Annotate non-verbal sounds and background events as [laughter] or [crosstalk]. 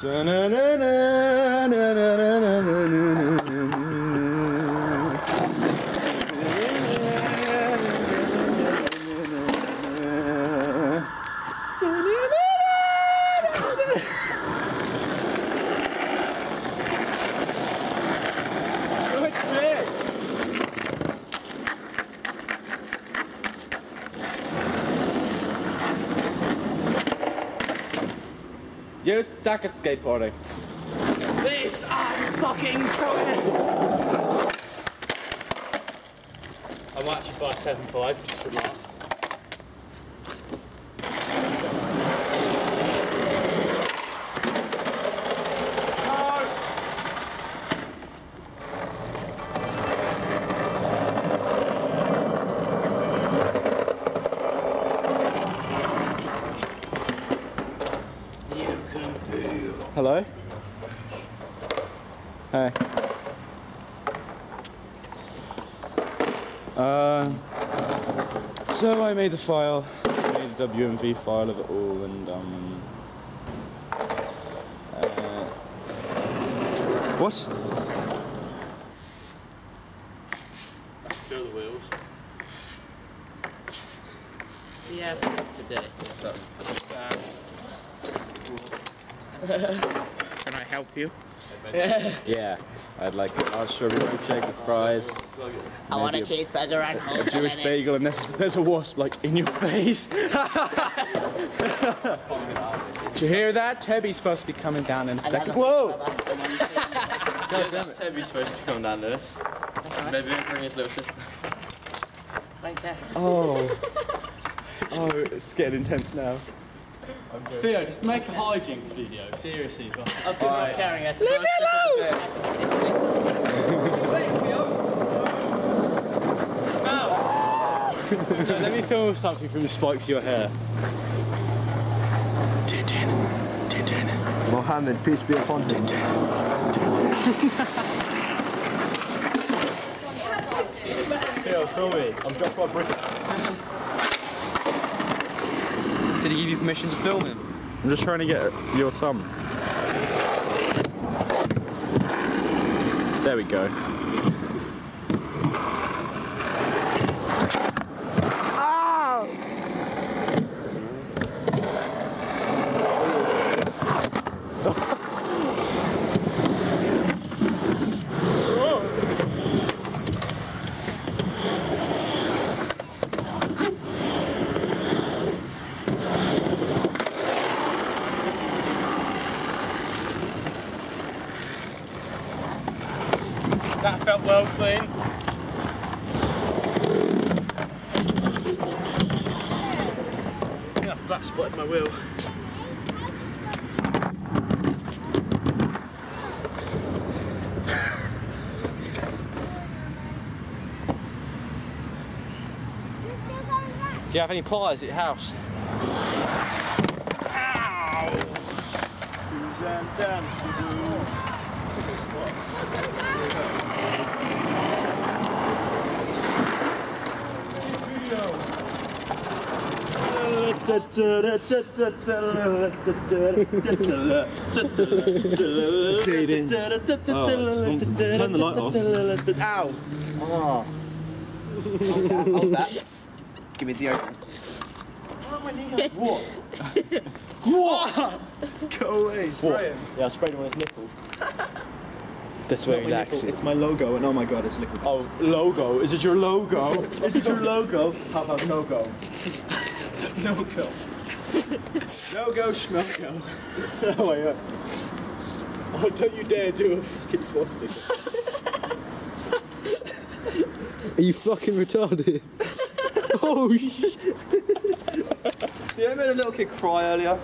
Da-na-na-na. You suck at skateboarding. Least I'm fucking trying. I might actually buy 7.5 just for laugh. Hello? Hey. Uh, so I made the file, made a WMV file of it all, and um. Uh, what? Feel the wheels. Yeah, today. Can I help you? [laughs] Yeah, I'd like a large strawberry milkshake with fries. I want a maybe cheeseburger and a, a Jewish bagel, and there's, there's a wasp like in your face. Do [laughs] you hear that? Tebby's supposed to be coming down in a second. Whoa! [laughs] Tebby's supposed to come down to this. Maybe bring his little sister. Right there. Oh. Oh, it's getting intense now. Theo, just make a hijinks video, seriously. But... I'm not carrying it. Leave me No, let me film something from the spikes of your hair. Mohammed, peace be upon him. Theo, film me. I'm Joshua Brick. [laughs] Did he give you permission to film him? I'm just trying to get your thumb. There we go. That felt well clean. I think I flat spotted my wheel. Do you have any pliers at your house? Suzanne dance Turn the light off. Ow! Oh. Give me the open. What? What? Go away. Spray him. Yeah, I sprayed him on his nipple. That's. It's my logo, and oh my god, it's liquid. Oh, logo. Is it your logo? Is it your logo? About no go? no go. no go, oh my god. Oh, don't you dare do a fucking swastika. Are you fucking retarded? [laughs] oh shit. [laughs] Yeah, I made a little kid cry earlier.